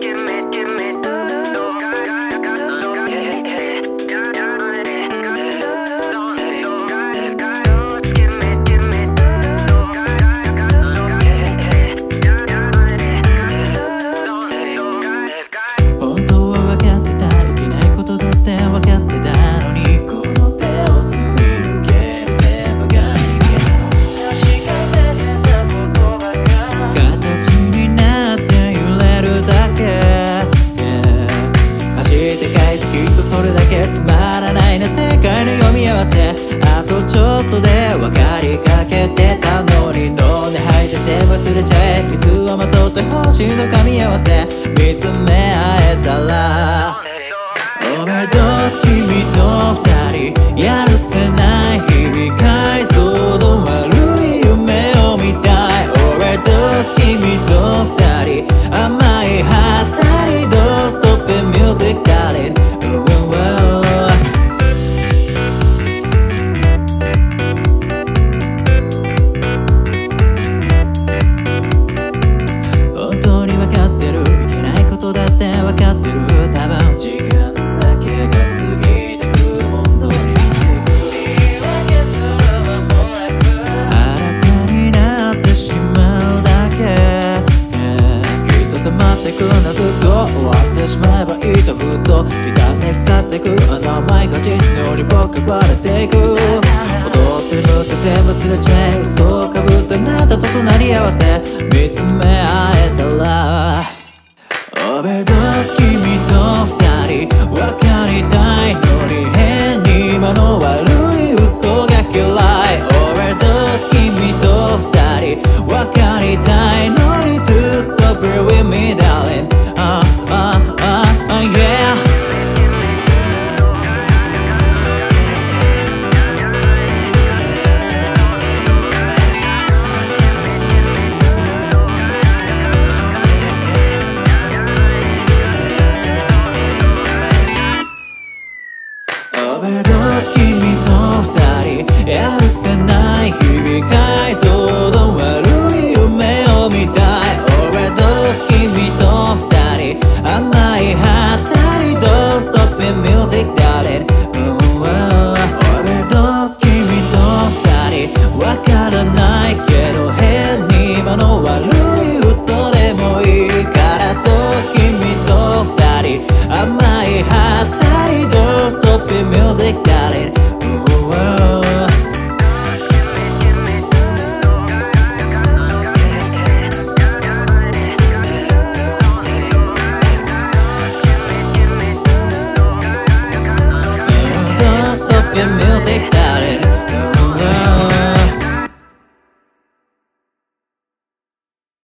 Let's get. せ。あとちょっとで分かりかけてたのに。どんいてて忘れちゃえ。傷はまとって星の噛み合わせ。見つめ合えたら。ばれていく。踊ってるって全部すれちゃう嘘をかぶったあなたと隣り合わせ。見つめ合う